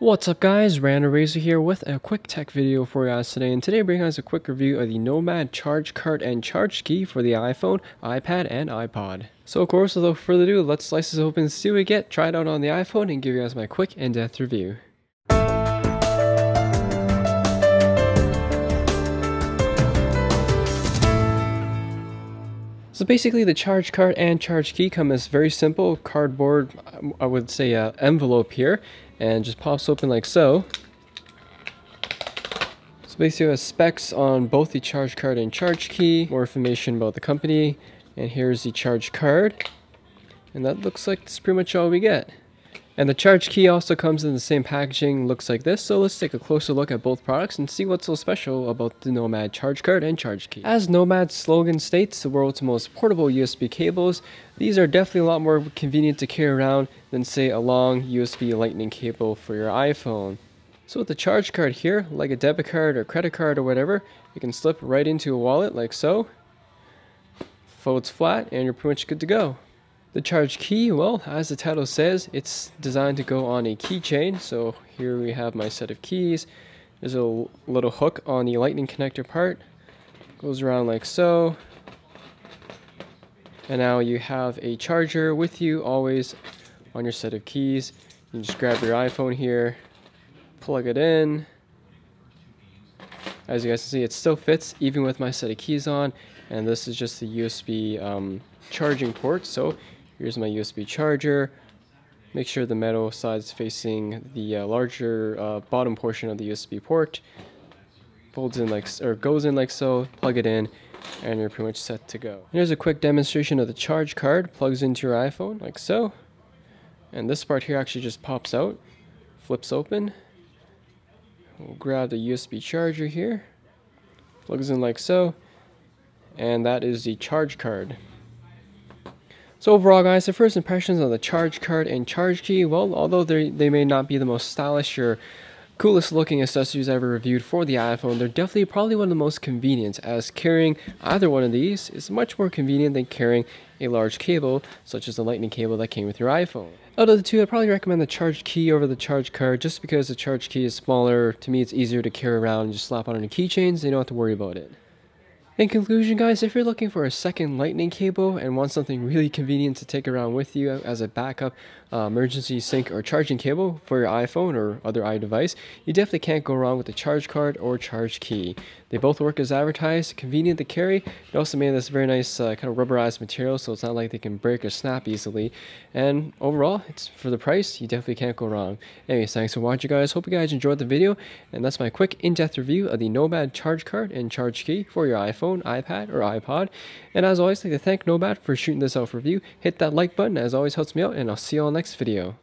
What's up guys, Random Razor here with a quick tech video for you guys today and today I bring us a quick review of the Nomad charge card and charge key for the iPhone, iPad, and iPod. So of course without further ado, let's slice this open, see what we get, try it out on the iPhone, and give you guys my quick in-depth review. So basically the charge card and charge key come as very simple cardboard, I would say uh, envelope here, and just pops open like so. So basically it has specs on both the charge card and charge key, more information about the company, and here's the charge card. And that looks like that's pretty much all we get. And the charge key also comes in the same packaging, looks like this. So let's take a closer look at both products and see what's so special about the Nomad charge card and charge key. As Nomad's slogan states, the world's most portable USB cables, these are definitely a lot more convenient to carry around than say a long USB lightning cable for your iPhone. So with the charge card here, like a debit card or credit card or whatever, you can slip right into a wallet like so, folds flat, and you're pretty much good to go. The charge key, well, as the title says, it's designed to go on a keychain. So here we have my set of keys. There's a little hook on the lightning connector part. Goes around like so. And now you have a charger with you always on your set of keys. You just grab your iPhone here, plug it in. As you guys can see, it still fits even with my set of keys on. And this is just the USB um, charging port. So Here's my USB charger. Make sure the metal side is facing the uh, larger uh, bottom portion of the USB port. Folds in like, or goes in like so, plug it in, and you're pretty much set to go. Here's a quick demonstration of the charge card. Plugs into your iPhone like so. And this part here actually just pops out, flips open. We'll grab the USB charger here, plugs in like so, and that is the charge card. So overall guys, the first impressions on the charge card and charge key, well, although they, may not be the most stylish or coolest looking accessories I ever reviewed for the iPhone, they're definitely probably one of the most convenient as carrying either one of these is much more convenient than carrying a large cable such as the lightning cable that came with your iPhone. Out of the two, I'd probably recommend the charge key over the charge card just because the charge key is smaller. To me, it's easier to carry around and just slap on any keychains, so you don't have to worry about it. In conclusion guys, if you're looking for a second lightning cable and want something really convenient to take around with you as a backup uh, emergency sync or charging cable for your iPhone or other iDevice, you definitely can't go wrong with the charge card or charge key. They both work as advertised, convenient to carry, and also made this very nice uh, kind of rubberized material so it's not like they can break or snap easily. And overall, it's for the price, you definitely can't go wrong. Anyways, thanks for watching guys, hope you guys enjoyed the video, and that's my quick in-depth review of the Nomad charge card and charge key for your iPhone iPhone, iPad, or iPod. And as always, I'd like to thank Nomad for shooting this out for review. Hit that like button, as always helps me out, and I'll see you all next video.